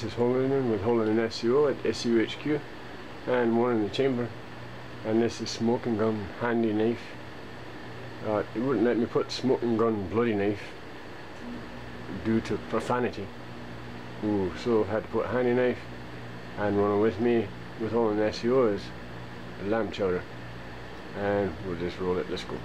This is Holman with Hollondon SCO at SCOHQ and one in the chamber. And this is smoking gun handy knife. Uh, it wouldn't let me put smoking gun bloody knife due to profanity. Ooh, so I had to put handy knife and one with me with Hollondon SCO is Lambchowder. And we'll just roll it, let's go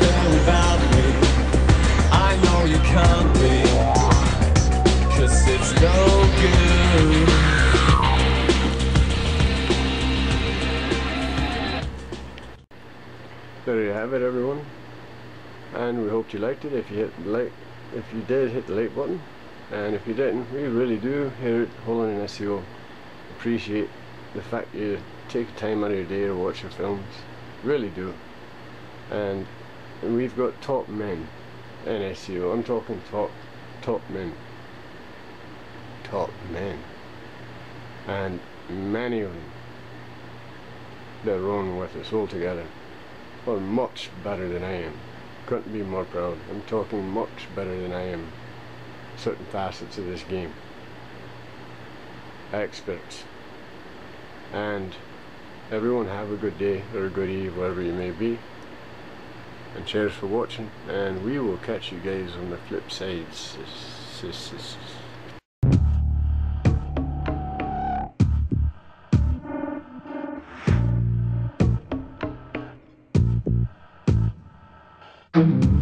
there without me. I know you can't be. It's no good. There you have it everyone. And we hope you liked it. If you hit like if you did hit the like button. And if you didn't we really do here at Hollondon SCO appreciate the fact you take time out of your day to watch your films. Really do. And, and we've got top men in SCO I'm talking top top men. Top men. And many of them they're rolling with us all together are much better than I am. Couldn't be more proud. I'm talking much better than I am. Certain facets of this game. Experts. And everyone have a good day or a good eve, wherever you may be. And cheers for watching. And we will catch you guys on the flip sides. Mm-hmm.